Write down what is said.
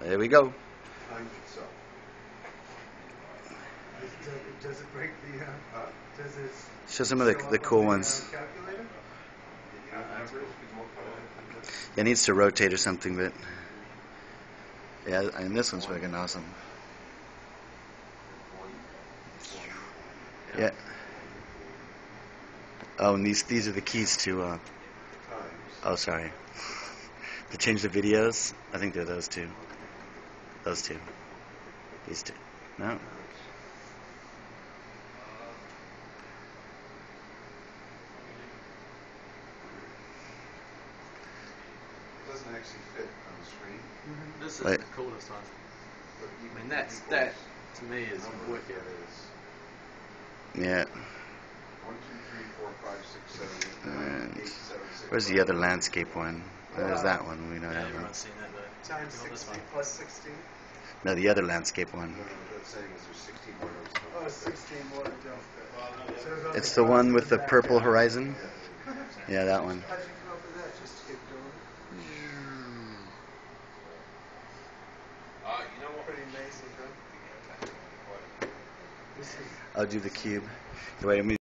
There we go. Time itself. Does, does it- does it break the, uh, Uh, does it? Show some of the the cool on the, uh, ones. Calculator? you know, numbers, we won't put it needs to rotate or something, but yeah, and this one's fucking awesome. Yeah. Oh, and these these are the keys to. Uh, oh, sorry. to change the videos, I think they're those two. Those two. These two. No. Doesn't actually fit on the screen. Mm-hmm. This is Wait. the coolest one. I mean, that's that to me is wicked. that is Yeah. one, two, three, four, five, six, seven, eight, nine, And eight, seven, six, Where's the other landscape one? There's that one. We know Yeah, that one. Everyone's seen that though. Times Look at this sixty one. plus sixteen? No, the other landscape one. No, no, what that's saying is there's sixteen more notes. Oh, sixteen more that don't fit. So those It's the one with the purple horizon. Yeah, that one. How'd you come up with that? Just to get going? Uh, you know what? Pretty amazing, huh? This is I'll do the cube. Wait, let me